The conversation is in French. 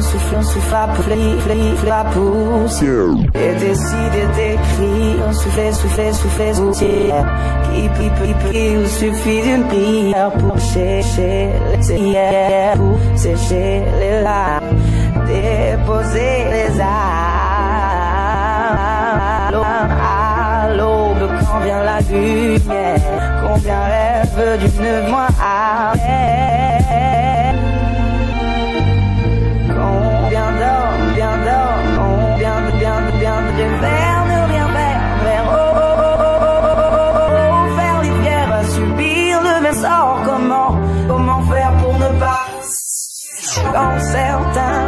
souffle, on souffle à souffle la poussière. Et décidé d'écrire, on souffle, souffle, souffle, poussière. Qui, qui, qui, qui, il suffit d'une prière pour sécher les hier, pour sécher les larmes, déposer les armes. À l'aube, quand vient la lumière, combien rêve d'une voix Comment faire pour ne pas Dans certains